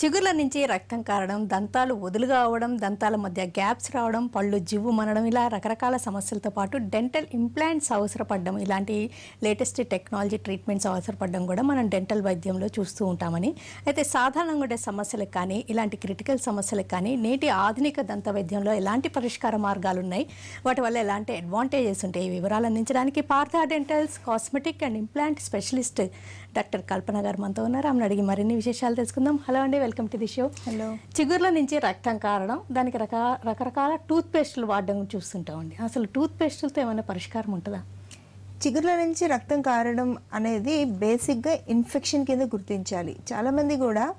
చిగుర్ల నుంచి రక్తం కారడం దంతాలు వదులుగా అవడం దంతాల మధ్య గ్యాప్స్ రావడం పళ్ళు జివ్వు మనడం ఇలా రకరకాల సమస్యలతో పాటు డెంటల్ ఇంప్లాంట్స్ అవసరపడడం ఇలాంటి లేటెస్ట్ టెక్నాలజీ ట్రీట్మెంట్స్ అవసరపడడం కూడా మనం డెంటల్ వైద్యంలో చూస్తూ ఉంటామని. అయితే సాధారణంగా ఉండే సమస్యలకు కానీ ఇలాంటి క్రిటికల్ సమస్యలకు కానీ నేటి ఆధునిక దంత వైద్యంలో ఎలాంటి పరిష్కార మార్గాలు ఉన్నాయి? వాటి వల్ల ఎలాంటి అడ్వాంటేజెస్ ఉంటాయి? ఈ వివరాలు అందించడానికి Partha dentals cosmetic and implant specialist doctor Kalpana గారు మనతో ఉన్నారు. ఆమెను అడిగి మరిన్ని విశేషాలు తెలుసుకుందాం. హలో అండి welcome to the show. Hello. చిగుర్ల నుంచి రక్తం కారడం దానికి రక రకరకాల టూత్ పేస్టులు వాడడం చూస్తుంటామండి అసలు టూత్ పేస్టులతో ఏమైనా పరిష్కారం ఉంటుందా? చిగుర్ల నుంచి రక్తం కారడం అనేది బేసిక్గా ఇన్ఫెక్షన్ కింద గుర్తించాలి. చాలామంది కూడా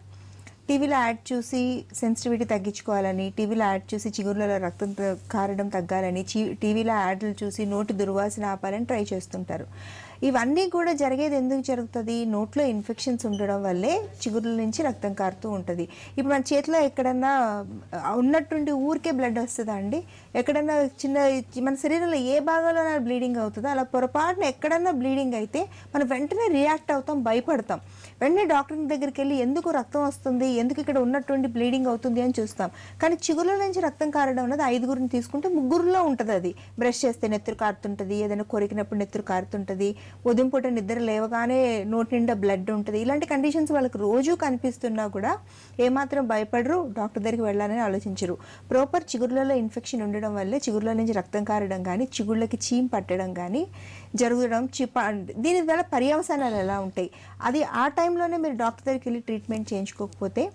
టీవీలో యాడ్ చూసి సెన్సిటివిటీ తగ్గించుకోవాలని టీవీలో యాడ్ చూసి చిగుర్లలో రక్తం కారడం తగ్గాలని టీవీలో యాడ్లు చూసి నోటి దుర్వాసన ఆపాలని ట్రై చేస్తుంటారు. ఇవన్నీ కూడా జరిగేది ఎందుకు జరుగుతుంది? నోట్లో ఇన్ఫెక్షన్స్ ఉండడం వల్లే చిగురుల నుంచి రక్తం కారుతూ ఉంటుంది. ఇప్పుడు మన చేతిలో ఎక్కడన్నా ఉన్నట్టుండి ఊరికే బ్లడ్ వస్తుందా అండి? ఎక్కడన్నా చిన్న మన శరీరంలో ఏ భాగంలో బ్లీడింగ్ అవుతుందో? అలా పొరపాటున ఎక్కడన్నా బ్లీడింగ్ అయితే మనం వెంటనే రియాక్ట్ అవుతాం భయపడతాం. వెంటనే డాక్టర్ దగ్గరికి వెళ్ళి ఎందుకు రక్తం వస్తుంది? ఎందుకు ఇక్కడ ఉన్నటువంటి బ్లీడింగ్ అవుతుంది అని చూస్తాం. కానీ చిగురుల నుంచి రక్తం కారడం అనేది ఐదుగురిని తీసుకుంటే ముగ్గురులో ఉంటుంది అది. బ్రష్ చేస్తే నెత్తురు కారుతుంటుంది ఏదైనా కొరికినప్పుడు నెత్తురు కారుతుంటుంది ఉదయం పూట నిద్ర లేవగానే నోటి నిండా బ్లడ్ ఉంటుంది. ఇలాంటి కండిషన్స్ వాళ్ళకి రోజు కనిపిస్తున్నా కూడా ఏమాత్రం భయపడరు డాక్టర్ దగ్గరికి వెళ్ళాలని ఆలోచించరు. ప్రాపర్ చిగుర్లలో ఇన్ఫెక్షన్ ఉండడం వల్లే చిగుర్ల నుంచి రక్తం కారడం కానీ చిగుళ్ళకి చీమ్ పట్టడం కానీ జరగడం చిప దీని వల్ల పర్యవసానాలు ఎలా ఉంటాయి? అది ఆ టైంలోనే మీరు డాక్టర్ దగ్గరికి వెళ్ళి ట్రీట్మెంట్ చేయించుకోకపోతే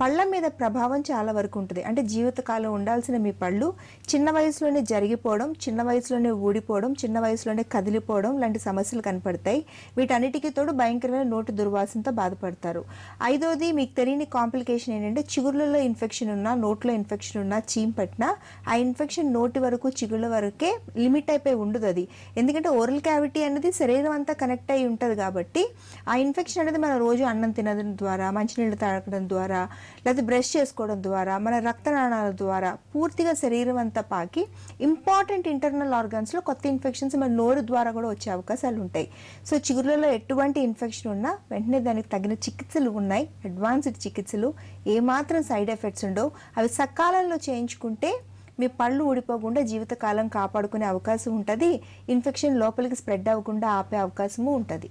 పళ్ళ మీద ప్రభావం చాలా వరకు ఉంటుంది. అంటే జీవితకాలం ఉండాల్సిన మీ పళ్ళు చిన్న వయసులోనే జరిగిపోవడం చిన్న వయసులోనే ఊడిపోవడం చిన్న వయసులోనే కదిలిపోవడం లాంటి సమస్యలు కనపడతాయి. వీటన్నిటికీ తోడు భయంకరమైన నోటి దుర్వాసనతో బాధపడతారు. ఐదోది మీకు తెలియని కాంప్లికేషన్ ఏంటంటే చిగుళ్ళలో ఇన్ఫెక్షన్ ఉన్నా నోట్లో ఇన్ఫెక్షన్ ఉన్నా చీమ్ పట్టినా ఆ ఇన్ఫెక్షన్ నోటి వరకు చిగుళ్ళ వరకే లిమిట్ అయిపోయి ఉండదు అది. ఎందుకంటే ఓరల్ క్యావిటీ అనేది శరీరం అంతా కనెక్ట్ అయి ఉంటుంది కాబట్టి ఆ ఇన్ఫెక్షన్ అనేది మనం రోజు అన్నం తినడం ద్వారా మంచినీళ్ళు తాగడం ద్వారా లేకపోతే బ్రష్ చేసుకోవడం ద్వారా మన రక్తనాళాల ద్వారా పూర్తిగా శరీరం అంతా పాకి ఇంపార్టెంట్ ఇంటర్నల్ ఆర్గాన్స్లో కొత్త ఇన్ఫెక్షన్స్ మన నోరు ద్వారా కూడా వచ్చే అవకాశాలు ఉంటాయి. సో చిగుర్లలో ఎటువంటి ఇన్ఫెక్షన్ ఉన్నా వెంటనే దానికి తగిన చికిత్సలు ఉన్నాయి. అడ్వాన్స్డ్ చికిత్సలు ఏమాత్రం సైడ్ ఎఫెక్ట్స్ ఉండవు. అవి సకాలంలో చేయించుకుంటే మీ పళ్ళు ఊడిపోకుండా జీవితకాలం కాపాడుకునే అవకాశం ఉంటుంది. ఇన్ఫెక్షన్ లోపలికి స్ప్రెడ్ అవ్వకుండా ఆపే అవకాశము ఉంటుంది.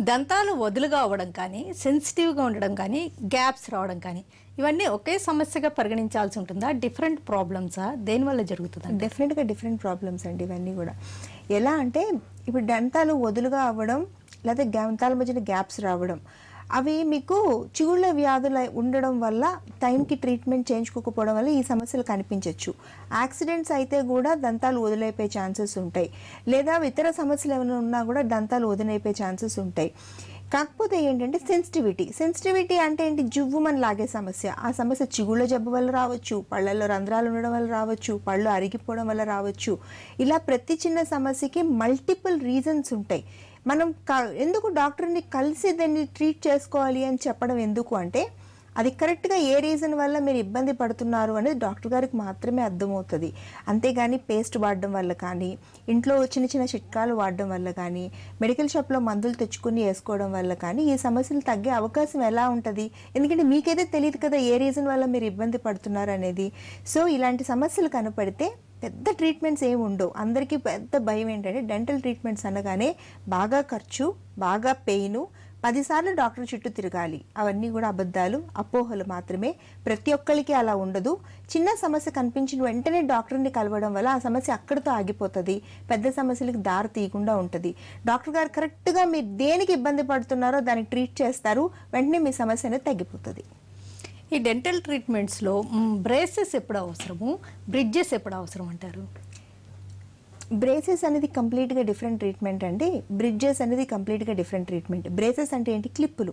దంతాలు వదులుగా అవ్వడం కానీ సెన్సిటివ్గా ఉండడం కానీ గ్యాప్స్ రావడం కానీ ఇవన్నీ ఒకే సమస్యగా పరిగణించాల్సి ఉంటుందా? డిఫరెంట్ ప్రాబ్లమ్సా దేనివల్ల జరుగుతుందా డెఫినెట్గా డిఫరెంట్ ప్రాబ్లమ్స్ అండి ఇవన్నీ కూడా. ఎలా అంటే ఇప్పుడు దంతాలు వదులుగా అవ్వడం లేదా దంతాల మధ్యన గ్యాప్స్ రావడం అవి మీకు చిగుళ్ళ వ్యాధులు ఉండడం వల్ల టైంకి ట్రీట్మెంట్ చేయించుకోకపోవడం వల్ల ఈ సమస్యలు కనిపించవచ్చు యాక్సిడెంట్స్ అయితే కూడా దంతాలు వదిలైపోయే ఛాన్సెస్ ఉంటాయి. లేదా ఇతర సమస్యలు ఏమైనా ఉన్నా కూడా దంతాలు వదిలైపోయే ఛాన్సెస్ ఉంటాయి. కాకపోతే ఏంటంటే సెన్సిటివిటీ. సెన్సిటివిటీ అంటే ఏంటి? జువ్వుమని లాగే సమస్య. ఆ సమస్య చిగుళ్ళ జబ్బు వల్ల రావచ్చు పళ్ళల్లో రంధ్రాలు ఉండడం వల్ల రావచ్చు పళ్ళు అరిగిపోవడం వల్ల రావచ్చు. ఇలా ప్రతి చిన్న సమస్యకి మల్టిపుల్ రీజన్స్ ఉంటాయి. మనం ఎందుకు డాక్టర్ని కలిసి దాన్ని ట్రీట్ చేసుకోవాలి అని చెప్పడం ఎందుకు అంటే అది కరెక్ట్గా ఏ రీజన్ వల్ల మీరు ఇబ్బంది పడుతున్నారు అనేది డాక్టర్ గారికి మాత్రమే అర్థమవుతుంది. అంతేగాని పేస్ట్ వాడడం వల్ల కానీ ఇంట్లో చిన్న చిన్న చిట్కాలు వాడడం వల్ల కానీ మెడికల్ షాప్లో మందులు తెచ్చుకుని వేసుకోవడం వల్ల కానీ ఈ సమస్యలు తగ్గే అవకాశం ఎలా ఉంటుంది? ఎందుకంటే మీకైతే తెలియదు కదా ఏ రీజన్ వల్ల మీరు ఇబ్బంది పడుతున్నారు అనేది. సో ఇలాంటి సమస్యలు కనపడితే పెద్ద ట్రీట్మెంట్స్ ఏమి ఉండవు. అందరికీ పెద్ద భయం ఏంటంటే డెంటల్ ట్రీట్మెంట్స్ అనగానే బాగా ఖర్చు బాగా పెయిన్ పదిసార్లు డాక్టర్ చుట్టూ తిరగాలి. అవన్నీ కూడా అబద్ధాలు అపోహలు మాత్రమే. ప్రతి ఒక్కరికి అలా ఉండదు. చిన్న సమస్య కనిపించిన వెంటనే డాక్టర్ని కలవడం వల్ల ఆ సమస్య అక్కడితో ఆగిపోతుంది. పెద్ద సమస్యలకు దారి తీయకుండా ఉంటుంది. డాక్టర్ గారు కరెక్ట్గా మీరు దేనికి ఇబ్బంది పడుతున్నారో దానికి ట్రీట్ చేస్తారు. వెంటనే మీ సమస్య అనేది తగ్గిపోతుంది. ఈ డెంటల్ ట్రీట్మెంట్స్లో బ్రేసెస్ ఎప్పుడు అవసరము? బ్రిడ్జెస్ ఎప్పుడు అవసరం అంటారు? బ్రేసెస్ అనేది కంప్లీట్గా డిఫరెంట్ ట్రీట్మెంట్ అండి. బ్రిడ్జెస్ అనేది కంప్లీట్గా డిఫరెంట్ ట్రీట్మెంట్. బ్రేసెస్ అంటే ఏంటి? క్లిప్పులు.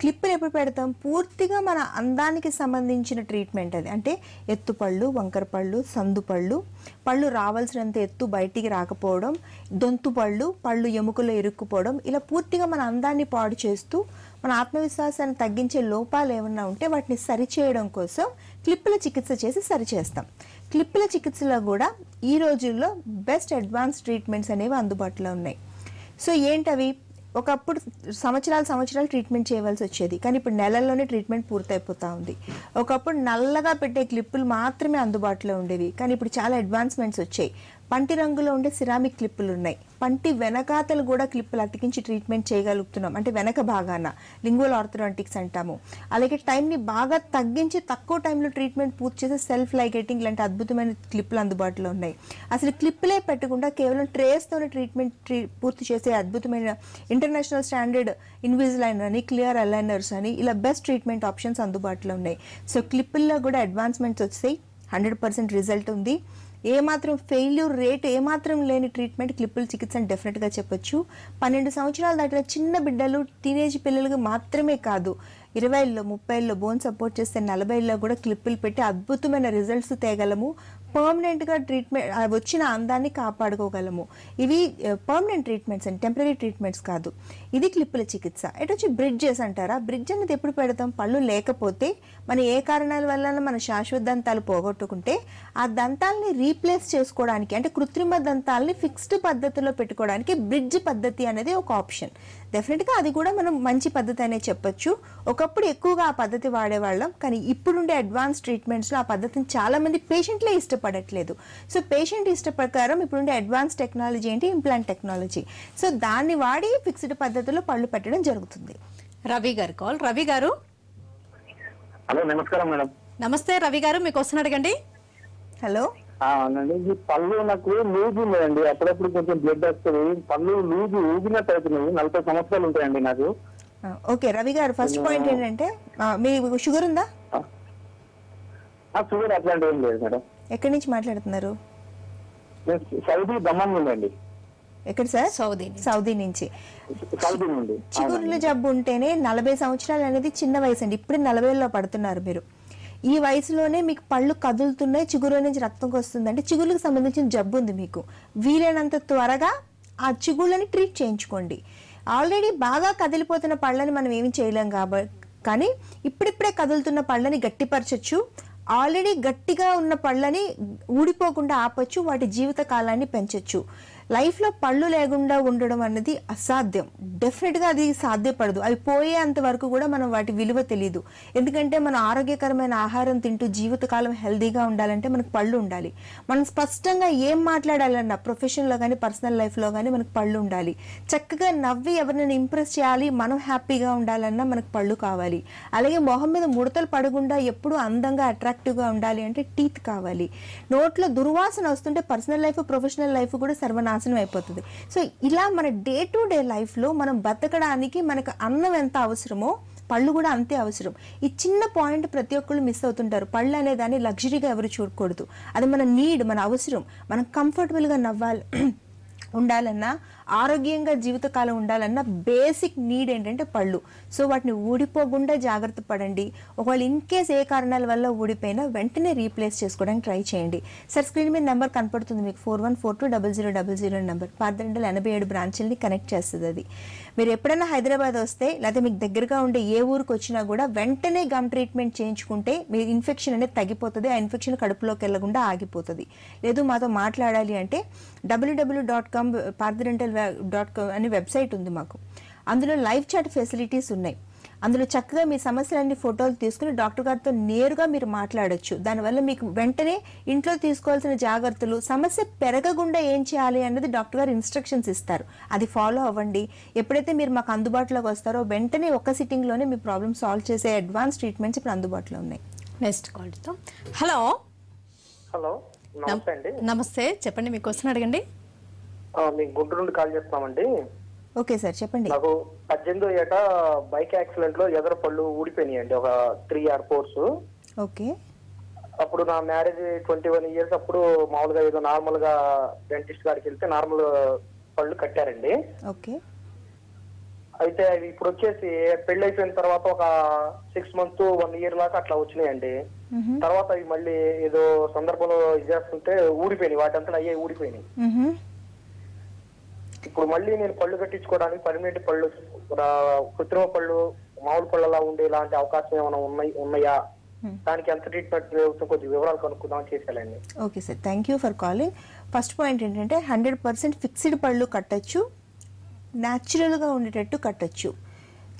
క్లిప్పులు ఎప్పుడు పెడతాం? పూర్తిగా మన అందానికి సంబంధించిన ట్రీట్మెంట్ అది. అంటే ఎత్తు పళ్ళు వంకర పళ్ళు సందు పళ్ళు. పళ్ళు రావాల్సినంత ఎత్తు బయటికి రాకపోవడం దొంతు పళ్ళు పళ్ళు ఎముకలో ఇరుక్కుపోవడం ఇలా పూర్తిగా మన అందాన్ని పాడు చేస్తూ మన ఆత్మవిశ్వాసాన్ని తగ్గించే లోపాలు ఏమన్నా ఉంటే వాటిని సరిచేయడం కోసం క్లిప్పుల చికిత్స చేసి సరిచేస్తాం. క్లిప్పుల చికిత్సలో కూడా ఈ రోజుల్లో బెస్ట్ అడ్వాన్స్ ట్రీట్మెంట్స్ అనేవి అందుబాటులో ఉన్నాయి. సో ఏంటవి? ఒకప్పుడు సంవత్సరాలు సంవత్సరాలు ట్రీట్మెంట్ చేయవలసి వచ్చేది. కానీ ఇప్పుడు నెలల్లోనే ట్రీట్మెంట్ పూర్తయిపోతూ ఉంది. ఒకప్పుడు నల్లగా పెట్టే క్లిప్పులు మాత్రమే అందుబాటులో ఉండేవి. కానీ ఇప్పుడు చాలా అడ్వాన్స్మెంట్స్ వచ్చాయి. పంటి రంగులో ఉండే సిరామిక్ క్లిప్పులు ఉన్నాయి. పంటి వెనకాతలు కూడా క్లిప్పులు అతికించి ట్రీట్మెంట్ చేయగలుగుతున్నాం. అంటే వెనక భాగాన లింగువల్ ఆర్థరాంటిక్స్ అంటాము. అలాగే టైంని బాగా తగ్గించి తక్కువ టైంలో ట్రీట్మెంట్ పూర్తి చేసే సెల్ఫ్ లైగేటింగ్ లాంటి అద్భుతమైన క్లిప్పులు అందుబాటులో ఉన్నాయి. అసలు క్లిప్పులే పెట్టకుండా కేవలం ట్రేస్తోనే ట్రీట్మెంట్ ట్రీ పూర్తి చేసే అద్భుతమైన ఇంటర్నేషనల్ స్టాండర్డ్ ఇన్విజిలైనర్ అని క్లియర్ అలైనర్స్ అని ఇలా బెస్ట్ ట్రీట్మెంట్ ఆప్షన్స్ అందుబాటులో ఉన్నాయి. సో క్లిప్పుల్లో కూడా అడ్వాన్స్మెంట్స్ వచ్చాయి హండ్రెడ్ పర్సెంట్ రిజల్ట్ ఉంది. ఏమాత్రం ఫెయిల్యూర్ రేట్ ఏమాత్రం లేని ట్రీట్మెంట్ క్లిప్పుల చికిత్స అని డెఫినెట్గా చెప్పొచ్చు. పన్నెండు సంవత్సరాలు దాటిన చిన్న బిడ్డలు టీనేజ్ పిల్లలకు మాత్రమే కాదు ఇరవైలో ముప్పైల్లో బోన్ సపోర్ట్ చేస్తే నలభైల్లో కూడా క్లిప్పులు పెట్టి అద్భుతమైన రిజల్ట్స్ తేగలము. పర్మనెంట్గా ట్రీట్మెంట్ వచ్చిన అందాన్ని కాపాడుకోగలము. ఇవి పర్మనెంట్ ట్రీట్మెంట్స్ అండి టెంపరీ ట్రీట్మెంట్స్ కాదు. ఇది క్లిప్పుల చికిత్స. ఎటు వచ్చి బ్రిడ్జెస్ అంటారా? బ్రిడ్జ్ అనేది ఎప్పుడు పెడతాం? పళ్ళు లేకపోతే మన ఏ కారణాల వల్ల మన శాశ్వత దంతాలు పోగొట్టుకుంటే ఆ దంతాలని రీప్లేస్ చేసుకోవడానికి అంటే కృత్రిమ దంతాలని ఫిక్స్డ్ పద్ధతిలో పెట్టుకోవడానికి బ్రిడ్జ్ పద్ధతి అనేది ఒక ఆప్షన్ డెఫినెట్గా అది కూడా మనం మంచి పద్ధతి అనే చెప్పొచ్చు. ఒకప్పుడు ఎక్కువగా ఆ పద్ధతి వాడేవాళ్ళం కానీ ఇప్పుడుండే అడ్వాన్స్ ట్రీట్మెంట్స్లో ఆ పద్ధతిని చాలామంది పేషెంట్లే ఇష్టపడట్లేదు. సో పేషెంట్ ఇష్ట ప్రకారం ఇప్పుడుండే అడ్వాన్స్ టెక్నాలజీ ఏంటి? ఇంప్లాంట్ టెక్నాలజీ సో దాన్ని వాడి ఫిక్స్డ్ పద్ధతిలో పళ్ళు పెట్టడం జరుగుతుంది. రవి గారు కాల్. రవి గారు? హలో నమస్కారం మేడం. నమస్తే రవి గారు మీకు వస్తున్న అడగండి హలో? అవునండి. ఈ పళ్ళు నాకు లూజ్ ఉన్నాయండి. అప్పుడప్పుడు కొంచెం బ్లడ్ వస్తుంది. పళ్ళు లూజ్ ఊగినట్టు అవుతున్నాయి నలభై సంవత్సరాలు ఉంటాయండి నాకు. ఓకే. రవి గారు ఫస్ట్ పాయింట్ ఏంటంటే మీకు షుగర్ ఉందా? ఆ షుగర్ అట్లాంటి ఏం లేదు మేడం. ఎక్కడి నుంచి మాట్లాడుతున్నారు? నేను సౌదీ దమ్మం నుండి అండి ఎక్కడ సార్? సౌదీ. సౌదీ నుంచి. సౌదీ నుండి. చిగుర్ల జబ్బు ఉంటేనే నలభై సంవత్సరాలు అనేది చిన్న వయసు అండి. ఇప్పుడే నలభైలో పడుతున్నారు మీరు. ఈ వయసులోనే మీకు పళ్ళు కదులుతున్నాయి చిగురు నుంచి రక్తంకి వస్తుంది అంటే చిగుర్లకు సంబంధించిన జబ్బు ఉంది మీకు. వీలైనంత త్వరగా ఆ చిగుళ్ళని ట్రీట్ చేయించుకోండి. ఆల్రెడీ బాగా కదిలిపోతున్న పళ్ళని మనం ఏమి చేయలేం కాబట్టి కానీ ఇప్పుడిప్పుడే కదులుతున్న పళ్ళని గట్టిపరచచ్చు. ఆల్రెడీ గట్టిగా ఉన్న పళ్ళని ఊడిపోకుండా ఆపచ్చు వాటి జీవిత కాలాన్ని పెంచచ్చు. లైఫ్లో పళ్ళు లేకుండా ఉండడం అనేది అసాధ్యం. డెఫినెట్గా అది సాధ్యపడదు. అవి పోయేంత వరకు కూడా మనం వాటి విలువ తెలియదు ఎందుకంటే మనం ఆరోగ్యకరమైన ఆహారం తింటూ జీవితకాలం హెల్దీగా ఉండాలంటే మనకు పళ్ళు ఉండాలి. మనం స్పష్టంగా ఏం మాట్లాడాలన్నా ప్రొఫెషన్లో కానీ పర్సనల్ లైఫ్లో కానీ మనకు పళ్ళు ఉండాలి. చక్కగా నవ్వి ఎవరినైనా ఇంప్రెస్ చేయాలి మనం హ్యాపీగా ఉండాలన్నా మనకు పళ్ళు కావాలి. అలాగే మొహం మీద ముడతలు పడకుండా ఎప్పుడు అందంగా అట్రాక్టివ్గా ఉండాలి అంటే టీత్ కావాలి. నోట్లో దుర్వాసన వస్తుంటే పర్సనల్ లైఫ్ ప్రొఫెషనల్ లైఫ్ కూడా సర్వనాశనం అయిపోతుంది సో ఇలా మన డే టు డే లైఫ్లో మనం బతకడానికి మనకు అన్నం ఎంత అవసరమో పళ్ళు కూడా అంతే అవసరం. ఈ చిన్న పాయింట్ ప్రతి ఒక్కళ్ళు మిస్ అవుతుంటారు. పళ్ళు అనే దాన్ని లగ్జరీగా ఎవరు చూడకూడదు. అది మన నీడ్ మన అవసరం. మనం కంఫర్టబుల్గా నవ్వాలి ఉండాలన్నా ఆరోగ్యంగా జీవితకాలం ఉండాలన్న బేసిక్ నీడ్ ఏంటంటే పళ్ళు. సో వాటిని ఊడిపోకుండా జాగ్రత్త పడండి. ఒకవేళ ఇన్ కేస్ ఏ కారణాల వల్ల ఊడిపోయినా వెంటనే రీప్లేస్ చేసుకోవడానికి ట్రై చేయండి. సార్ స్క్రీన్ మీద నెంబర్ కనపడుతుంది మీకు. Four one four two double zero double zero number Partha dental ఎనభై ఏడు బ్రాంచుల్ని కనెక్ట్ చేస్తుంది అది. మీరు ఎప్పుడైనా హైదరాబాద్ వస్తే లేకపోతే మీకు దగ్గరగా ఉండే ఏ ఊరికి వచ్చినా కూడా వెంటనే గమ్ ట్రీట్మెంట్ చేయించుకుంటే మీ ఇన్ఫెక్షన్ అనేది తగ్గిపోతుంది ఆ ఇన్ఫెక్షన్ కడుపులోకి వెళ్ళకుండా ఆగిపోతుంది. లేదు మాతో మాట్లాడాలి అంటే WW dot com Partha dental dot com అనే వెబ్సైట్ ఉంది మాకు. అందులో లైవ్ చాట్ ఫెసిలిటీస్ ఉన్నాయి. అందులో చక్కగా మీ సమస్యలన్నీ ఫోటోలు తీసుకుని డాక్టర్ గారితో నేరుగా మీరు మాట్లాడొచ్చు. దానివల్ల మీకు వెంటనే ఇంట్లో తీసుకోవాల్సిన జాగ్రత్తలు సమస్య పెరగకుండా ఏం చేయాలి అన్నది డాక్టర్ గారు ఇన్స్ట్రక్షన్స్ ఇస్తారు. అది ఫాలో అవ్వండి. ఎప్పుడైతే మీరు మాకు అందుబాటులోకి వస్తారో వెంటనే ఒక్క సిట్టింగ్లోనే మీ ప్రాబ్లమ్ సాల్వ్ చేసే అడ్వాన్స్ ట్రీట్మెంట్స్ ఇప్పుడు అందుబాటులో ఉన్నాయి. నెక్స్ట్ కాల్ చేద్దాం. హలో. హలో నమస్తే అండి. నమస్తే. చెప్పండి మీకు వస్తున్న అడగండి. ఆ, మీకు గుంటూరు నుండి కాల్ చేస్తున్నామండి. ఓకే సార్ చెప్పండి. నాకు పద్దెనిమిదో ఏట బైక్ యాక్సిడెంట్లో ఎదర పళ్ళు ఊడిపోయినాయండి ఒక త్రీ ఆర్ ఫోర్స్. ఓకే. అప్పుడు నా మ్యారేజ్ ట్వంటీ వన్ ఇయర్స్ అప్పుడు మామూలుగా ఏదో నార్మల్గా డెంటిస్ట్ గారికి వెళ్తే నార్మల్ పళ్ళు కట్టారండి. ఓకే. అయితే అవి ఇప్పుడు వచ్చేసి పెళ్ళి అయిపోయిన తర్వాత ఒక సిక్స్ మంత్స్ వన్ ఇయర్ లాగా అట్లా వచ్చినాయండి. తర్వాత అవి మళ్ళీ ఏదో సందర్భంలో ఇది చేస్తుంటే ఊడిపోయినాయి వాటంతా అయ్యే ఊడిపోయినాయి. ఇప్పుడు మళ్ళీ నేను పళ్ళు కట్టించుకోవడానికి పర్మనెంట్ పళ్ళు కృత్రిమ పళ్ళు మామూలు పళ్ళలా ఉండే ఇలాంటి అవకాశం ఏమైనా ఉన్నాయి ఉన్నాయా? Hmm. దానికి ఎంత ట్రీట్మెంట్ కొంచెం వివరాలు కనుక్కుందాం చేసేయాలండి okay sir thank you for calling first point ఏంటంటే హండ్రెడ్ పర్సెంట్ ఫిక్స్డ్ పళ్ళు కట్టచ్చు. న్యాచురల్గా ఉండేటట్టు కట్టొచ్చు.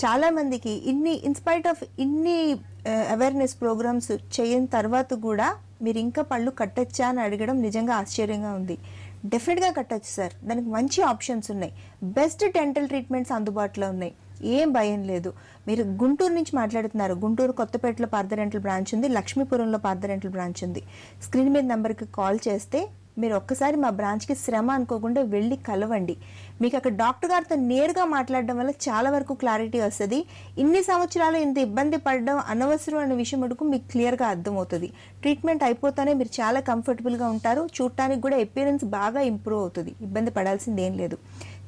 చాలామందికి ఇన్ని ఇన్స్పైట్ ఆఫ్ ఇన్ని అవేర్నెస్ ప్రోగ్రామ్స్ చేయని తర్వాత కూడా మీరు ఇంకా పళ్ళు కట్టొచ్చా అని అడగడం నిజంగా ఆశ్చర్యంగా ఉంది. డెఫినెట్గా కట్టొచ్చు సార్ దానికి మంచి ఆప్షన్స్ ఉన్నాయి. బెస్ట్ డెంటల్ ట్రీట్మెంట్స్ అందుబాటులో ఉన్నాయి. ఏం భయం లేదు. మీరు గుంటూరు నుంచి మాట్లాడుతున్నారు. గుంటూరు కొత్తపేటలో పార్థ డెంటల్ బ్రాంచ్ ఉంది. లక్ష్మీపురంలో పార్థ డెంటల్ బ్రాంచ్ ఉంది. స్క్రీన్ మీద నెంబర్కి కాల్ చేస్తే మీరు ఒక్కసారి మా బ్రాంచ్కి శ్రమ అనుకోకుండా వెళ్ళి కలవండి. మీకు అక్కడ డాక్టర్ గారితో నేరుగా మాట్లాడడం వల్ల చాలా వరకు క్లారిటీ వస్తుంది. ఇన్ని సంవత్సరాలు ఇంత ఇబ్బంది పడడం అనవసరం అనే విషయం మటుకు మీకు క్లియర్గా అర్థమవుతుంది. ట్రీట్మెంట్ అయిపోతానే మీరు చాలా కంఫర్టబుల్గా ఉంటారు. చూడటానికి కూడా అపియరెన్స్ బాగా ఇంప్రూవ్ అవుతుంది. ఇబ్బంది పడాల్సింది ఏం లేదు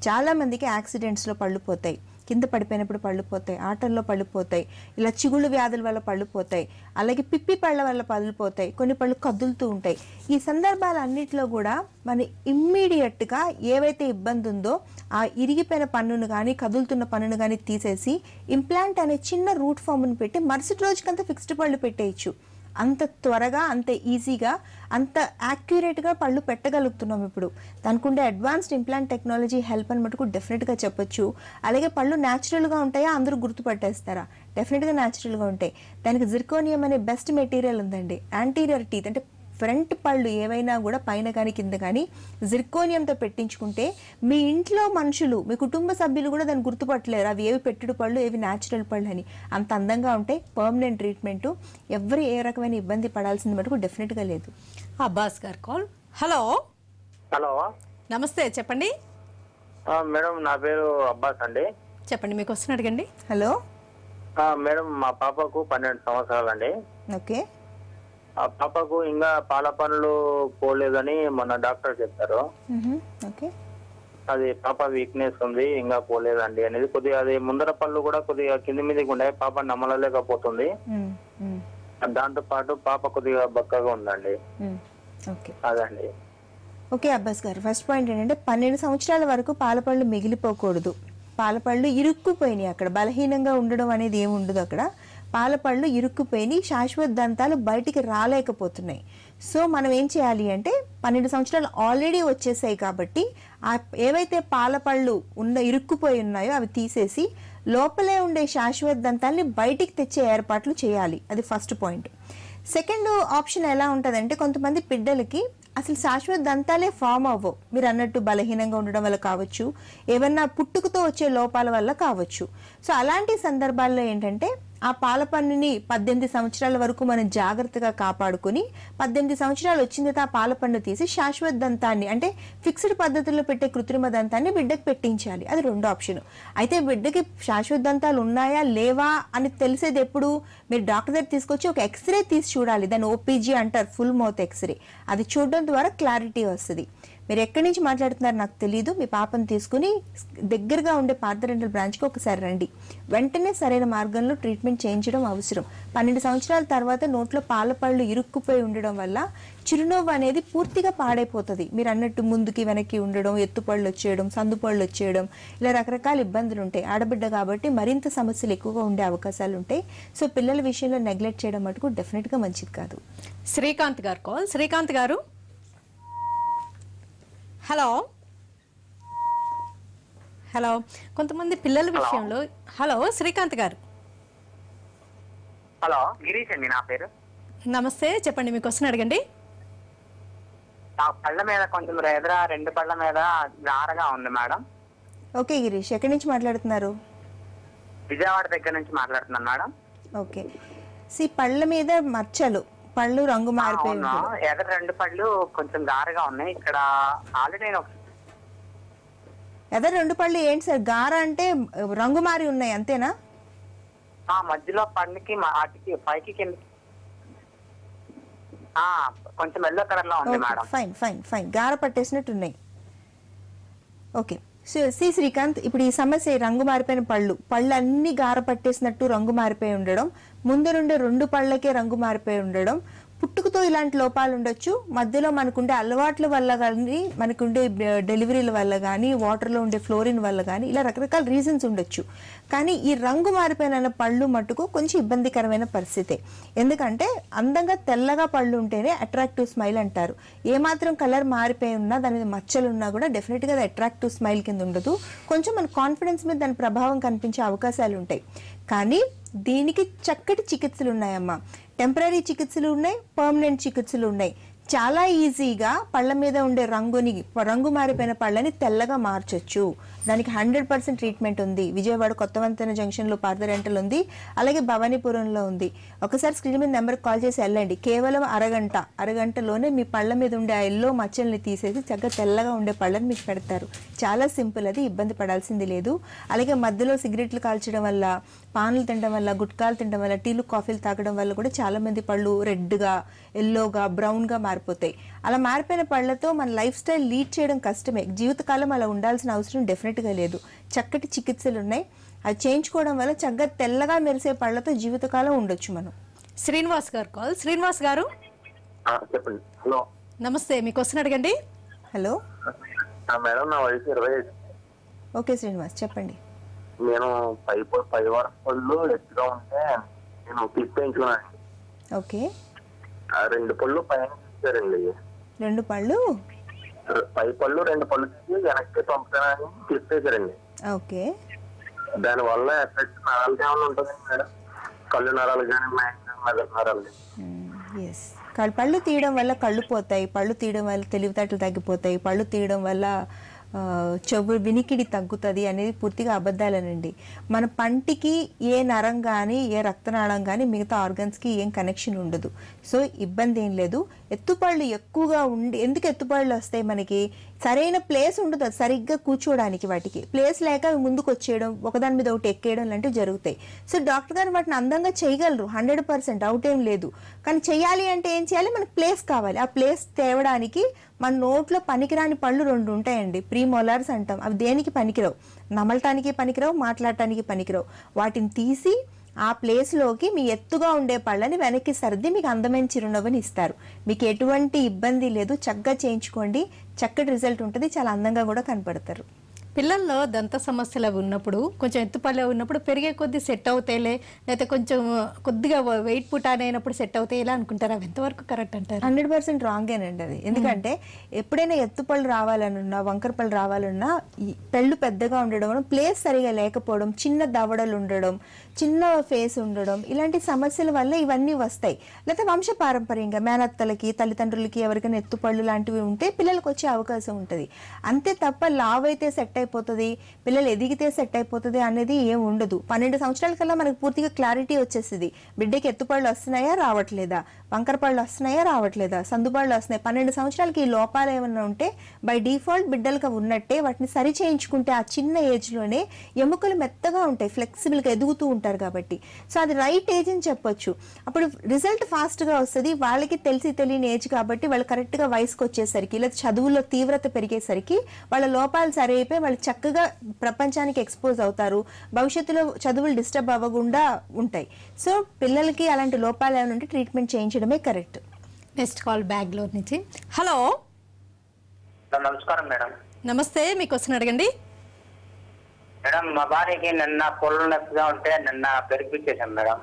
చాలామందికి యాక్సిడెంట్స్లో పళ్ళు పోతాయి. కింద పడిపోయినప్పుడు పళ్ళు పోతాయి ఆటల్లో పళ్ళు పోతాయి ఇలా చిగుళ్ళు వ్యాధుల వల్ల పళ్ళు పోతాయి అలాగే పిప్పి పళ్ళ వల్ల పళ్ళు పోతాయి కొన్ని పళ్ళు కదులుతూ ఉంటాయి. ఈ సందర్భాలన్నింటిలో కూడా మన ఇమ్మీడియట్గా ఏవైతే ఇబ్బంది ఉందో ఆ ఇరిగిపోయిన పన్నును కానీ కదులుతున్న పన్నును కానీ తీసేసి ఇంప్లాంట్ అనే చిన్న రూట్ ఫామ్ను పెట్టి మరుసటి రోజుకంతా ఫిక్స్డ్ పళ్ళు పెట్టేయచ్చు. అంత త్వరగా అంత ఈజీగా అంత యాక్యురేట్గా పళ్ళు పెట్టగలుగుతున్నాం ఇప్పుడు. దానికి ఉండే అడ్వాన్స్డ్ ఇంప్లాంట్ టెక్నాలజీ హెల్ప్ అని మటుకు డెఫినెట్గా చెప్పొచ్చు. అలాగే పళ్ళు న్యాచురల్గా ఉంటాయా? అందరూ గుర్తుపట్టేస్తారా? డెఫినెట్గా న్యాచురల్గా ఉంటాయి. దానికి జిర్కోనియం అనే బెస్ట్ మెటీరియల్ ఉందండి. యాంటీరియర్ టీత్ అంటే ఫ్రంట్ పళ్ళు ఏవైనా కూడా పైన కానీ కింద కానీ జిర్కోనియంతో పెట్టించుకుంటే మీ ఇంట్లో మనుషులు మీ కుటుంబ సభ్యులు కూడా దాన్ని గుర్తుపట్టలేరు. అవి ఏవి పెట్టుడు పళ్ళు ఏవి న్యాచురల్ పళ్ళు అని. అంత అందంగా ఉంటాయి పర్మనెంట్ ట్రీట్మెంట్ ఎవరు ఏ రకమైన ఇబ్బంది పడాల్సింది మటుకు డెఫినెట్గా లేదు. అబ్బాస్ గారు కాల్. హలో. హలో. నమస్తే చెప్పండి. ఆ, మేడం నా పేరు అబ్బాస్ అండి. చెప్పండి మీకు వస్తున్న అడగండి. హలో. ఆ, మేడం మా పాపకు పన్నెండు సంవత్సరాలండి. ఓకే. ఆ పాపకు ఇంకా పాల పనులు పోలేదని మొన్న డాక్టర్ చెప్పారు. అది పాప వీక్నెస్ ఉంది ఇంకా పోలేదండి అనేది. కొద్దిగా అది ముందర పళ్ళు కూడా కొద్దిగా కింది మీదకి ఉన్నాయి పాప నమ్మలేకపోతుంది. దాంతో పాటు పాప కొద్దిగా బక్కగా ఉందండి. అదండి. ఓకే అబ్బాస్ గారు ఫస్ట్ పాయింట్ ఏంటంటే పన్నెండు సంవత్సరాల వరకు పాలపళ్ళు మిగిలిపోకూడదు. పాలపళ్ళు ఇరుక్కుపోయినాయి అక్కడ బలహీనంగా ఉండడం అనేది ఏమి ఉండదు అక్కడ. పాలపళ్ళు ఇరుక్కుపోయినాయి శాశ్వత దంతాలు బయటికి రాలేకపోతున్నాయి. సో మనం ఏం చేయాలి అంటే పన్నెండు సంవత్సరాలు ఆల్రెడీ వచ్చేసాయి కాబట్టి ఆ ఏవైతే పాలపళ్ళు ఉన్న ఇరుక్కుపోయి ఉన్నాయో అవి తీసేసి లోపలే ఉండే శాశ్వత దంతాల్ని బయటికి తెచ్చే ఏర్పాట్లు చేయాలి. అది ఫస్ట్ పాయింట్ సెకండ్ ఆప్షన్ ఎలా ఉంటుందంటే కొంతమంది బిడ్డలకి అసలు శాశ్వత దంతాలే ఫామ్ అవ్వవు. మీరు అన్నట్టు బలహీనంగా ఉండడం వల్ల కావచ్చు ఏమన్నా పుట్టుకతో వచ్చే లోపాల వల్ల కావచ్చు. సో అలాంటి సందర్భాల్లో ఏంటంటే ఆ పాల పన్నుని పద్దెనిమిది సంవత్సరాల వరకు మనం జాగ్రత్తగా కాపాడుకుని పద్దెనిమిది సంవత్సరాలు వచ్చిన తర్వాత ఆ పాల పన్ను తీసి శాశ్వత దంతాన్ని అంటే ఫిక్స్డ్ పద్ధతిలో పెట్టే కృత్రిమ దంతాన్ని బిడ్డకు పెట్టించాలి. అది రెండు ఆప్షన్. అయితే బిడ్డకి శాశ్వత దంతాలు ఉన్నాయా లేవా అని తెలిసేది ఎప్పుడు? మీరు డాక్టర్ దగ్గర తీసుకొచ్చి ఒక ఎక్స్రే తీసి చూడాలి. దాన్ని ఓపీజీ అంటారు ఫుల్ మౌత్ ఎక్స్రే. అది చూడడం ద్వారా క్లారిటీ వస్తుంది. మీరు ఎక్కడి నుంచి మాట్లాడుతున్నారు నాకు తెలియదు మీ పాపను తీసుకుని దగ్గరగా ఉండే పార్థరెంటల్ బ్రాంచ్కి ఒకసారి రండి. వెంటనే సరైన మార్గంలో ట్రీట్మెంట్ చేయించడం అవసరం. పన్నెండు సంవత్సరాల తర్వాత నోట్లో పాలపళ్ళు ఇరుక్కుపోయి ఉండడం వల్ల చిరునవ్వు అనేది పూర్తిగా పాడైపోతుంది. మీరు అన్నట్టు ముందుకి వెనక్కి ఉండడం ఎత్తుపళ్ళు వచ్చేయడం సందుపళ్ళు వచ్చేయడం ఇలా రకరకాల ఇబ్బందులు ఉంటాయి ఆడబిడ్డ కాబట్టి మరింత సమస్యలు ఎక్కువగా ఉండే అవకాశాలు ఉంటాయి సో పిల్లల విషయంలో నెగ్లెక్ట్ చేయడం మటుకు డెఫినెట్గా మంచిది కాదు. Srikanth garu call. Srikanth garu? Hello. Hello. కొంతమంది పిల్లల విషయంలో హలో శ్రీకాంత్ గారు. హలో గిరీష్ అండి నా పేరు. నమస్తే చెప్పండి మీకు వస్తున్న అడగండి. నా పళ్ళ మీద కొంచెం ఎదుర రెండు పళ్ళ మీద గారగా ఉంది మేడం. ఓకే గిరీష్. ఎక్కడి నుంచి మాట్లాడుతున్నారు? విజయవాడ దగ్గర నుంచి మాట్లాడుతున్నాను మేడం. ఓకే. సి పళ్ళ మీద మచ్చలు. పళ్ళు రంగు మారిపోయి అవును? ఉంటుంది ఎదురు రెండు పళ్ళు కొంచెం గారగా ఉన్నాయి. ఇక్కడ ఆల్రెడీ నేను ఎదర రెండు పళ్ళు ఏంటి సార్? గార అంటే రంగు మారి ఉన్నాయి అంతేనా? ఆ మధ్యలో పన్నుకి మా- వాటికి పైకి కింద ఆ కొంచెం ఎల్లో కలర్లో ఉంది మేడం. Fine fine fine. గార పట్టేసినట్టు ఉన్నాయి. ఓకే. శ్రీ సి శ్రీకాంత్ ఇప్పుడు ఈ సమస్య రంగు మారిపోయిన పళ్ళు. పళ్ళు అన్ని గార పట్టేసినట్టు రంగు మారిపోయి ఉండడం ముందు నుండి రెండు పళ్ళకే రంగు మారిపోయి ఉండడం పుట్టుకతో ఇలాంటి లోపాలు ఉండొచ్చు. మధ్యలో మనకుండే అలవాట్ల వల్ల కానీ మనకుండే డెలివరీల వల్ల కానీ వాటర్లో ఉండే ఫ్లోరిన్ వల్ల కానీ ఇలా రకరకాల రీజన్స్ ఉండొచ్చు. కానీ ఈ రంగు మారిపోయిన పళ్ళు మట్టుకు కొంచెం ఇబ్బందికరమైన పరిస్థితే. ఎందుకంటే అందంగా తెల్లగా పళ్ళు ఉంటేనే అట్రాక్టివ్ స్మైల్ అంటారు. ఏమాత్రం కలర్ మారిపోయి ఉన్నా దాని మీద మచ్చలు ఉన్నా కూడా డెఫినెట్గా అది అట్రాక్టివ్ స్మైల్ కింద ఉండదు. కొంచెం మన కాన్ఫిడెన్స్ మీద దాని ప్రభావం కనిపించే అవకాశాలు ఉంటాయి. కానీ దీనికి చక్కటి చికిత్సలు ఉన్నాయమ్మా. టెంపరీ చికిత్సలు ఉన్నాయి పర్మనెంట్ చికిత్సలు ఉన్నాయి. చాలా ఈజీగా పళ్ళ మీద ఉండే రంగుని రంగు మారిపోయిన పళ్ళని తెల్లగా మార్చొచ్చు. దానికి హండ్రెడ్ పర్సెంట్ ట్రీట్మెంట్ ఉంది. విజయవాడ కొత్త వంతెన జంక్షన్లో పార్థ రెంటల్ ఉంది. అలాగే భవానీపురంలో ఉంది. ఒకసారి స్క్రీన్ మీద నెంబర్ కాల్ చేసి వెళ్ళండి. కేవలం అరగంట అరగంటలోనే మీ పళ్ళ మీద ఉండే ఆ ఎల్లో మచ్చల్ని తీసేసి చక్కగా తెల్లగా ఉండే పళ్ళని మీకు పెడతారు. చాలా సింపుల్ అది ఇబ్బంది పడాల్సింది లేదు. అలాగే మధ్యలో సిగరెట్లు కాల్చడం వల్ల పాన్లు తినడం వల్ల గుట్కాలు తినడం వల్ల టీలు కాఫీలు తాగడం వల్ల కూడా చాలా మంది పళ్ళు రెడ్గా ఎల్లోగా బ్రౌన్గా మారిపోతాయి. అలా మారిపోయిన పళ్ళతో మన లైఫ్ స్టైల్ లీడ్ చేయడం కష్టమే. జీవితకాలం అలా ఉండాల్సిన అవసరం డెఫినెట్గా లేదు. చక్కటి చికిత్సలు ఉన్నాయి అది చేయించుకోవడం వల్ల చక్కగా తెల్లగా మెరిసే పళ్ళతో జీవితకాలం ఉండొచ్చు మనం. శ్రీనివాస్ గారు కాల్. శ్రీనివాస్ గారు? చెప్పండి. హలో. నమస్తే మీ క్వశ్చన్ అడగండి. హలో. ఆ, మేడం నా వయసు ఇరవై ఐదు. ఓకే శ్రీనివాస్ చెప్పండి. నేను పై ప- పళ్ళు ఎత్తుగా ఉంటే నేను క్లిప్ వేయించుకున్నాను ఓకే. ఆ రెండు పళ్ళు పైన రెండు పళ్ళు? పై పళ్ళు రెండు పళ్ళు వెనక్కి పంపుతానని క్లిప్ వేశారండి ఓకే. దాని వల్ల ఎఫెక్ట్ నరాలకి ఏమైనా ఉంటుందండి మేడం? కళ్ళు నరాలు కానీ మెదడు నరాలు ఎస్ పళ్ళు తీయడం వల్ల కళ్ళు పోతాయి పళ్ళు తీయడం వల్ల తెలివితేటలు తగ్గిపోతాయి పళ్ళు తీయడం వల్ల చెవు వినికిడి తగ్గుతుంది అనేది పూర్తిగా అబద్ధాలేనండి. మన పంటికి ఏ నరం కానీ ఏ రక్తనాళం కానీ మిగతా ఆర్గన్స్కి ఏం కనెక్షన్ ఉండదు. సో ఇబ్బంది ఏం లేదు. ఎత్తుపళ్ళు ఎక్కువగా ఉండి ఎందుకు ఎత్తుపళ్ళు వస్తాయి మనకి? సరైన ప్లేస్ ఉండదు సరిగ్గా కూర్చోవడానికి వాటికి. ప్లేస్ లేక అవి ముందుకు వచ్చేయడం ఒకదాని మీద ఒకటి ఎక్కేయడం లాంటివి జరుగుతాయి. సో డాక్టర్ గారు వాటిని అందంగా చేయగలరు. హండ్రెడ్ పర్సెంట్ అవుట్ ఏం లేదు. కానీ చేయాలి అంటే ఏం చేయాలి? మనకి ప్లేస్ కావాలి. ఆ ప్లేస్ తేవడానికి మన నోట్లో పనికిరాని పళ్ళు రెండు ఉంటాయండి. ప్రీ మొలార్స్ అంటాం. అవి దేనికి పనికిరావు? నమలటానికి పనికిరావు మాట్లాడటానికి పనికిరావు. వాటిని తీసి ఆ ప్లేస్లోకి మీ ఎత్తుగా ఉండే పళ్ళని వెనక్కి సర్ది మీకు అందమైన చిరునవ్వుని ఇస్తారు. మీకు ఎటువంటి ఇబ్బంది లేదు చక్కగా చేయించుకోండి. చక్కటి రిజల్ట్ ఉంటుంది. చాలా అందంగా కూడా కనపడతారు. పిల్లల్లో దంత సమస్యలు అవి ఉన్నప్పుడు కొంచెం ఎత్తుపల్లె ఉన్నప్పుడు పెరిగే కొద్దీ సెట్ అవుతాయిలే. లేకపోతే కొంచెం కొద్దిగా వెయిట్ పుటాన్ అయినప్పుడు సెట్ అవుతాయి ఇలా అనుకుంటారు. అవి ఎంతవరకు కరెక్ట్ అంటారు? హండ్రెడ్ పర్సెంట్ రాంగేనండి అది. ఎందుకంటే ఎప్పుడైనా ఎత్తుపళ్ళు రావాలనున్నా వంకర పళ్ళు రావాలన్నా పెళ్ళు పెద్దగా ఉండడం ప్లేస్ సరిగా లేకపోవడం చిన్న దవడలు ఉండడం చిన్న ఫేస్ ఉండడం ఇలాంటి సమస్యల వల్ల ఇవన్నీ వస్తాయి. లేకపోతే వంశ పారంపర్యంగా మేనత్తలకి తల్లిదండ్రులకి ఎవరికైనా ఎత్తుపళ్ళు లాంటివి ఉంటే పిల్లలకు వచ్చే అవకాశం ఉంటుంది. అంతే తప్ప లావ్ అయితే సెట్ అయిపోతుంది పిల్లలు ఎదిగితే సెట్ అయిపోతుంది అనేది ఏం ఉండదు. పన్నెండు సంవత్సరాల కల్లా మనకు పూర్తిగా క్లారిటీ వచ్చేసింది బిడ్డకి ఎత్తుపళ్ళు వస్తున్నాయా రావట్లేదా? వంకరపళ్ళు వస్తున్నాయా రావట్లేదా? సందుపళ్ళు వస్తున్నాయి. పన్నెండు సంవత్సరాలకి ఈ లోపాలు ఏమైనా ఉంటే బై డిఫాల్ట్ బిడ్డలకు ఉన్నట్టే వాటిని సరి చేయించుకుంటే ఆ చిన్న ఏజ్లోనే ఎముకలు మెత్తగా ఉంటాయి ఫ్లెక్సిబుల్గా ఎదుగుతూ ఉంటారు కాబట్టి. సో అది రైట్ ఏజ్ అని చెప్పొచ్చు. అప్పుడు రిజల్ట్ ఫాస్ట్గా వస్తుంది. వాళ్ళకి తెలిసి తెలియని ఏజ్ కాబట్టి వాళ్ళు కరెక్ట్గా వయసుకు వచ్చేసరికి లేదా చదువుల్లో తీవ్రత పెరిగేసరికి వాళ్ళ లోపాలు సరైపోయి వాళ్ళు చక్కగా ప్రపంచానికి ఎక్స్పోజ్ అవుతారు. భవిష్యత్తులో చదువులు డిస్టర్బ్ అవ్వకుండా ఉంటాయి. సో పిల్లలకి అలాంటి లోపాలు ఏమైనా ఉంటే ట్రీట్మెంట్ చేయించడమే కరెక్ట్. నెక్స్ట్ కాల్ బ్యాగ్లో నుంచి. హలో. నమస్కారం మేడం. నమస్తే మీ క్వశ్చన్ అడగండి. మేడం మా భార్యకి నిన్న పొలం నొప్పిగా ఉంటే నిన్న పెరిగిపించేసాం మేడం.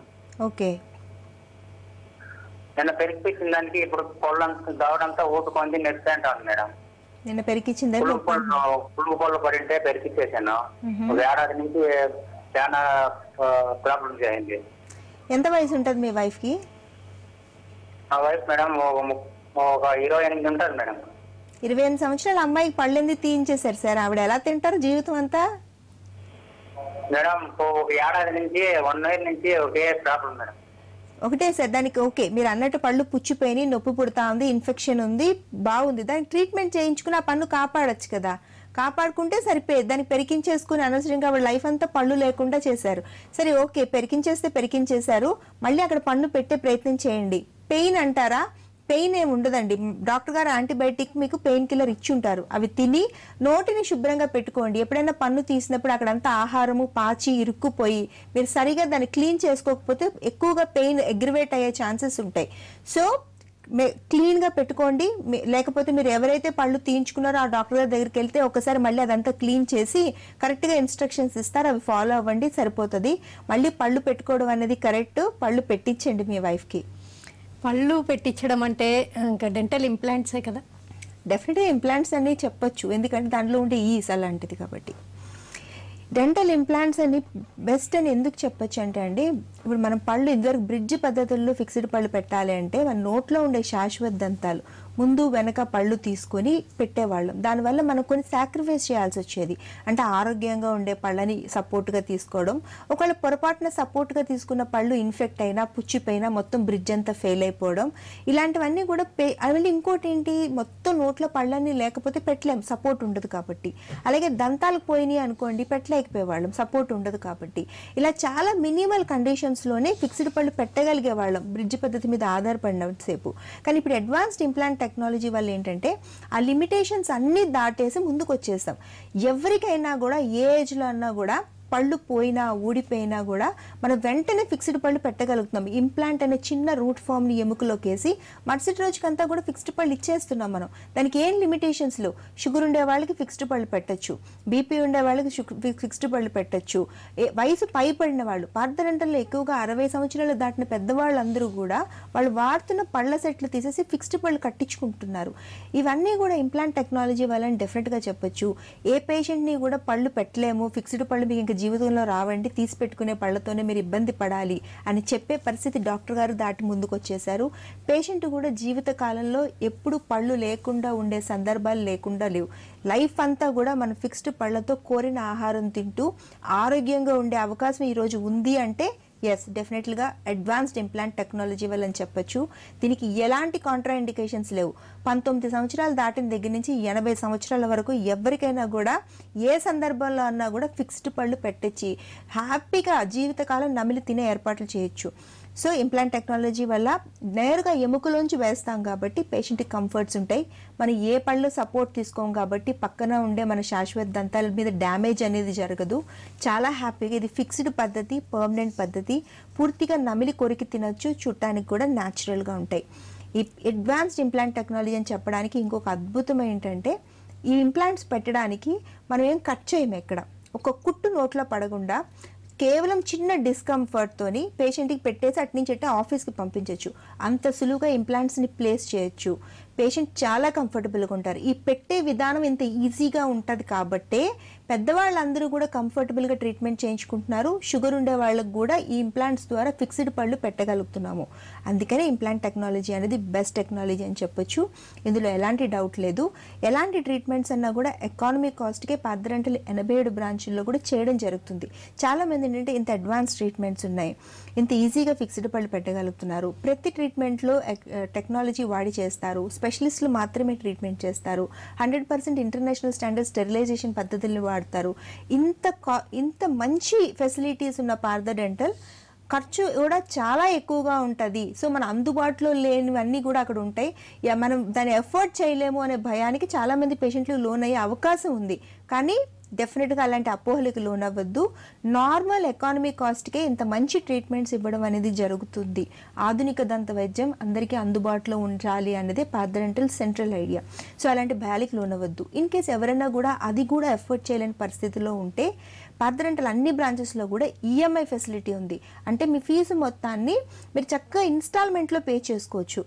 ఓకే. నిన్న పెరిగిపించిన దానికి ఇప్పుడు పొలంతా దవడంతా ఊటుకుంది నెట్స్ అంటాను మేడం. నిన్న పెరికిచ్చిందే పులుగు పళ్ళు పులుగు పళ్ళు పడింటే పెరిగిచ్చేసాను ఒక ఏడాది నుంచి చాలా ప్రాబ్లమ్స్ అయింది ఎంత వయసు ఉంటుంది మీ వైఫ్కి? వైఫ్ మేడం ఒక ఇరవై ఎనిమిది ఉంటుంది మేడం. ఇరవై ఎనిమిది సంవత్సరాల అమ్మాయికి పళ్ళెంది తీయించేశారు సార్. ఆవిడ ఎలా తింటారు జీవితం అంతా? మేడం ఒక ఏడాది నుంచి వన్ ఇయర్ నుంచి ఒకే ప్రాబ్లం మేడం. ఒకటే సార్ దానికి ఓకే. మీరు అన్నట్టు పళ్ళు పుచ్చిపోయి నొప్పి పుడతా ఉంది ఇన్ఫెక్షన్ ఉంది బాగుంది. దానికి ట్రీట్మెంట్ చేయించుకుని ఆ పన్ను కాపాడొచ్చు కదా. కాపాడుకుంటే సరిపోయేది. దాన్ని పెరికించేసుకుని అనవసరంగా ఆవిడ లైఫ్ అంతా పళ్ళు లేకుండా చేశారు. సరే ఓకే. పెరికించేస్తే పెరికించేశారు. మళ్ళీ అక్కడ పన్ను పెట్టే ప్రయత్నం చేయండి. పెయిన్ అంటారా? పెయిన్ ఏమి ఉండదండి. డాక్టర్ గారు యాంటీబయాటిక్ మీకు పెయిన్ కిల్లర్ ఇచ్చి ఉంటారు. అవి తిని నోటిని శుభ్రంగా పెట్టుకోండి. ఎప్పుడైనా పన్ను తీసినప్పుడు అక్కడంతా ఆహారము పాచి ఇరుక్కుపోయి మీరు సరిగా దాన్ని క్లీన్ చేసుకోకపోతే ఎక్కువగా పెయిన్ అగ్రివేట్ అయ్యే ఛాన్సెస్ ఉంటాయి. సో మే- క్లీన్గా పెట్టుకోండి. లేకపోతే మీరు ఎవరైతే పళ్ళు తీయించుకున్నారో ఆ డాక్టర్ గారి దగ్గరికి వెళ్తే ఒకసారి మళ్ళీ అదంతా క్లీన్ చేసి కరెక్ట్గా ఇన్స్ట్రక్షన్స్ ఇస్తారు. అవి ఫాలో అవ్వండి సరిపోతుంది. మళ్ళీ పళ్ళు పెట్టుకోవడం అనేది కరెక్ట్. పళ్ళు పెట్టించండి మీ వైఫ్కి. పళ్ళు పెట్టించడం అంటే ఇంకా డెంటల్ ఇంప్లాంట్సే కదా? డెఫినెట్గా ఇంప్లాంట్స్ అని చెప్పొచ్చు. ఎందుకంటే దాంట్లో ఉండే ఈస్ అలాంటిది కాబట్టి. డెంటల్ ఇంప్లాంట్స్ అని బెస్ట్ అని ఎందుకు చెప్పొచ్చు అంటే అండి ఇప్పుడు మనం పళ్ళు ఇదివరకు బ్రిడ్జ్ పద్ధతుల్లో ఫిక్స్డ్ పళ్ళు పెట్టాలి అంటే మన నోట్లో ఉండే శాశ్వత దంతాలు ముందు వెనక పళ్ళు తీసుకొని పెట్టేవాళ్ళం. దానివల్ల మనం కొన్ని సాక్రిఫైస్ చేయాల్సి వచ్చేది. అంటే ఆరోగ్యంగా ఉండే పళ్ళని సపోర్ట్గా తీసుకోవడం. ఒకవేళ పొరపాటున సపోర్ట్గా తీసుకున్న పళ్ళు ఇన్ఫెక్ట్ అయినా పుచ్చిపోయినా మొత్తం బ్రిడ్జ్ అంతా ఫెయిల్ అయిపోవడం. ఇలాంటివన్నీ కూడా పే మళ్ళీ ఇంకోటి ఏంటి మొత్తం నోట్లో పళ్ళని లేకపోతే పెట్టలేం. సపోర్ట్ ఉండదు కాబట్టి. అలాగే దంతాలు పోయినాయి అనుకోండి పెట్టలేకపోయేవాళ్ళం. సపోర్ట్ ఉండదు కాబట్టి. ఇలా చాలా మినిమల్ కండిషన్స్లోనే ఫిక్స్డ్ పళ్ళు పెట్టగలిగే వాళ్ళం బ్రిడ్జ్ పద్ధతి మీద ఆధారపడినంతసేపు కానీ ఇప్పుడు అడ్వాన్స్డ్ ఇంప్లాంట్ టెక్నాలజీ వల్ల ఏంటంటే ఆ లిమిటేషన్స్ అన్నీ దాటేసి ముందుకు వచ్చేస్తాం ఎవరికైనా కూడా ఏ ఏజ్లో అన్నా కూడా పళ్ళు పోయినా ఊడిపోయినా కూడా మనం వెంటనే ఫిక్స్డ్ పళ్ళు పెట్టగలుగుతున్నాం. ఇంప్లాంట్ అనే చిన్న రూట్ ఫామ్ని ఎముకలోకి వేసి మరుసటి రోజుకంతా కూడా ఫిక్స్డ్ పళ్ళు ఇచ్చేస్తున్నాం మనం. దానికి ఏం లిమిటేషన్స్లో షుగర్ ఉండే వాళ్ళకి ఫిక్స్డ్ పళ్ళు పెట్టచ్చు. బీపీ ఉండే వాళ్ళకి ఫిక్స్డ్ పళ్ళు పెట్టచ్చు. వయసు పైబడిన వాళ్ళు పార్థరెంటల్లో ఎక్కువగా అరవై సంవత్సరాలు దాటిన పెద్దవాళ్ళందరూ కూడా వాళ్ళు వాడుతున్న పళ్ళ సెట్లు తీసేసి ఫిక్స్డ్ పళ్ళు కట్టించుకుంటున్నారు. ఇవన్నీ కూడా ఇంప్లాంట్ టెక్నాలజీ వల్ల డెఫినెట్గా చెప్పొచ్చు. ఏ పేషెంట్ని కూడా పళ్ళు పెట్టలేము. ఫిక్స్డ్ పళ్ళు మీకు ఇంకా జీవితంలో రావండి తీసి పెట్టుకునే పళ్ళతోనే మీరు ఇబ్బంది పడాలి అని చెప్పే పరిస్థితి డాక్టర్ గారు దాటి ముందుకు వచ్చేసారు పేషెంట్ కూడా జీవిత కాలంలో ఎప్పుడు పళ్ళు లేకుండా ఉండే సందర్భాలు లేకుండా లేవు. లైఫ్ అంతా కూడా మన ఫిక్స్డ్ పళ్ళతో కోరిన ఆహారం తింటూ ఆరోగ్యంగా ఉండే అవకాశం ఈరోజు ఉంది అంటే ఎస్ డెఫినెట్లీగా అడ్వాన్స్డ్ ఇంప్లాంట్ టెక్నాలజీ వల్ల అని చెప్పొచ్చు. దీనికి ఎలాంటి కాంట్రా ఇండికేషన్స్ లేవు. పంతొమ్మిది సంవత్సరాలు దాటిన దగ్గర నుంచి ఎనభై సంవత్సరాల వరకు ఎవరికైనా కూడా ఏ సందర్భంలో అన్నా కూడా ఫిక్స్డ్ పళ్ళు పెట్టచ్చి. హ్యాపీగా జీవితకాలం నమిలి తినే ఏర్పాట్లు చేయొచ్చు. సో ఇంప్లాంట్ టెక్నాలజీ వల్ల నేరుగా ఎముకలోంచి వేస్తాం కాబట్టి పేషెంట్కి కంఫర్ట్స్ ఉంటాయి. మనం ఏ పళ్ళు సపోర్ట్ తీసుకోం కాబట్టి పక్కన ఉండే మన శాశ్వత దంతాల మీద డ్యామేజ్ అనేది జరగదు. చాలా హ్యాపీగా ఇది ఫిక్స్డ్ పద్ధతి పర్మనెంట్ పద్ధతి. పూర్తిగా నమిలి కొరికి తినొచ్చు చుట్టానికి కూడా న్యాచురల్గా ఉంటాయి. ఈ అడ్వాన్స్డ్ ఇంప్లాంట్ టెక్నాలజీ అని చెప్పడానికి ఇంకొక అద్భుతం ఏంటంటే ఈ ఇంప్లాంట్స్ పెట్టడానికి మనం ఏం కట్ చేయము ఎక్కడ. ఒక కుట్టు నోట్లో పడకుండా కేవలం చిన్న డిస్కంఫర్ట్తోని పేషెంట్కి పెట్టేసి అటు నుంచి అంటే ఆఫీస్కి పంపించవచ్చు అంత సులువుగా ఇంప్లాంట్స్ని ప్లేస్ చేయొచ్చు. పేషెంట్ చాలా కంఫర్టబుల్గా ఉంటారు. ఈ పెట్టే విధానం ఇంత ఈజీగా ఉంటుంది కాబట్టే పెద్దవాళ్ళందరూ కూడా కంఫర్టబుల్గా ట్రీట్మెంట్ చేయించుకుంటున్నారు. షుగర్ ఉండే వాళ్ళకు కూడా ఈ ఇంప్లాంట్స్ ద్వారా ఫిక్స్డ్ పళ్ళు పెట్టగలుగుతున్నాము. అందుకనే ఇంప్లాంట్ టెక్నాలజీ అనేది బెస్ట్ టెక్నాలజీ అని చెప్పొచ్చు. ఇందులో ఎలాంటి డౌట్ లేదు. ఎలాంటి ట్రీట్మెంట్స్ అన్నా కూడా ఎకానమీ కాస్ట్కే పాదరంటలు ఎనభై ఏడు బ్రాంచుల్లో కూడా చేయడం జరుగుతుంది. చాలామంది ఏంటంటే ఇంత అడ్వాన్స్ ట్రీట్మెంట్స్ ఉన్నాయి. ఇంత ఈజీగా ఫిక్స్డ్ పళ్ళు పెట్టగలుగుతున్నారు. ప్రతి ట్రీట్మెంట్లో టెక్నాలజీ వాడి చేస్తారు. స్పెషలిస్టులు మాత్రమే ట్రీట్మెంట్ చేస్తారు. Hundred percent international standard sterilisation పద్ధతుల్ని వాడతారు. ఇంత కా- ఇంత మంచి ఫెసిలిటీస్ ఉన్న పార్థ డెంటల్ ఖర్చు కూడా చాలా ఎక్కువగా ఉంటుంది. సో మన అందుబాటులో లేనివన్నీ కూడా అక్కడ ఉంటాయి. మనం దాన్ని ఎఫర్ట్ చేయలేము అనే భయానికి చాలామంది పేషెంట్లు లోన్ అయ్యే అవకాశం ఉంది. కానీ డెఫినెట్గా అలాంటి అపోహలకు లోనవ్వద్దు. నార్మల్ ఎకానమీ కాస్ట్కే ఇంత మంచి ట్రీట్మెంట్స్ ఇవ్వడం అనేది జరుగుతుంది. ఆధునిక దంత వైద్యం అందరికీ అందుబాటులో ఉండాలి అనేది పార్థరెంటల్ సెంట్రల్ ఐడియా. సో అలాంటి భయాలకు లోనవ్వద్దు. ఇన్ కేస్ ఎవరైనా కూడా అది కూడా ఎఫర్ట్ చేయలేని పరిస్థితిలో ఉంటే పార్థరెంటల్ అన్ని బ్రాంచెస్లో కూడా ఈఎంఐ ఫెసిలిటీ ఉంది. అంటే మీ ఫీజు మొత్తాన్ని మీరు చక్కగా ఇన్స్టాల్మెంట్లో పే చేసుకోవచ్చు.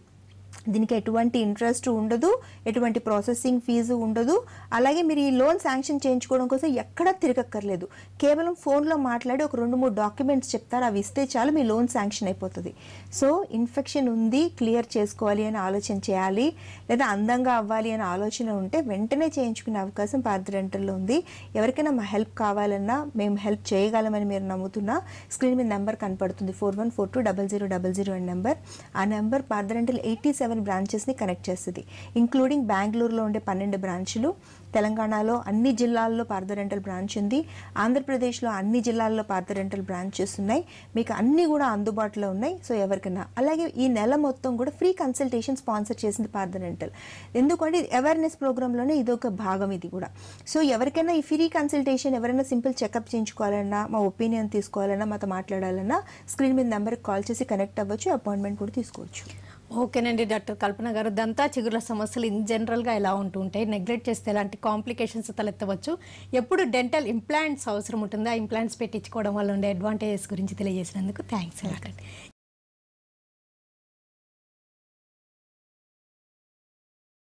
దీనికి ఎటువంటి ఇంట్రెస్ట్ ఉండదు ఎటువంటి ప్రాసెసింగ్ ఫీజు ఉండదు. అలాగే మీరు ఈ లోన్ శాంక్షన్ చేయించుకోవడం కోసం ఎక్కడా తిరగక్కర్లేదు. కేవలం ఫోన్లో మాట్లాడి ఒక రెండు మూడు డాక్యుమెంట్స్ చెప్తారు అవి ఇస్తే చాలు మీ లోన్ శాంక్షన్ అయిపోతుంది. సో ఇన్ఫెక్షన్ ఉంది క్లియర్ చేసుకోవాలి అని ఆలోచన చేయాలి లేదా అందంగా అవ్వాలి అనే ఆలోచన ఉంటే వెంటనే చేయించుకునే అవకాశం పార్థరెంటల్లో ఉంది. ఎవరికైనా మా హెల్ప్ కావాలన్నా మేము హెల్ప్ చేయగలమని మీరు నమ్ముతున్నా స్క్రీన్ మీద నెంబర్ కనపడుతుంది. Four one four two double zero double zero and number ఆ నెంబర్ పార్థరెంటల్ ఎయిటీ సెవెన్ బ్రాంచెస్ని కనెక్ట్ చేస్తుంది. ఇంక్లూడింగ్ బెంగళూరులో ఉండే పన్నెండు బ్రాంచులు తెలంగాణలో అన్ని జిల్లాల్లో పార్థరెంటల్ బ్రాంచ్ ఉంది. ఆంధ్రప్రదేశ్లో అన్ని జిల్లాల్లో పార్థరెంటల్ బ్రాంచెస్ ఉన్నాయి. మీకు అన్నీ కూడా అందుబాటులో ఉన్నాయి. సో ఎవరికైనా. అలాగే ఈ నెల మొత్తం కూడా ఫ్రీ కన్సల్టేషన్ స్పాన్సర్ చేసింది పార్థరెంటల్ ఎందుకంటే అవేర్నెస్ ప్రోగ్రాంలోనే ఇది ఒక భాగం ఇది కూడా. సో ఎవరికైనా ఈ ఫ్రీ కన్సల్టేషన్ ఎవరైనా సింపుల్ చెకప్ చేయించుకోవాలన్నా మా ఒపీనియన్ తీసుకోవాలన్నా మాతో మాట్లాడాలన్నా స్క్రీన్ మీద నెంబర్కి కాల్ చేసి కనెక్ట్ అవ్వచ్చు అపాయింట్మెంట్ కూడా తీసుకోవచ్చు. ఓకేనండి డాక్టర్ కల్పన గారు. దంతా చిగుర్ల సమస్యలు ఇన్ జనరల్గా ఎలా ఉంటూ ఉంటాయి నెగ్లెక్ట్ చేస్తే ఎలాంటి కాంప్లికేషన్స్ తలెత్తవచ్చు? ఎప్పుడు డెంటల్ ఇంప్లాంట్స్ అవసరం ఉంటుందా? ఇంప్లాంట్స్ పెట్టించుకోవడం వల్ల ఉండే అడ్వాంటేజెస్ గురించి తెలియజేసినందుకు థ్యాంక్స్. డాక్టర్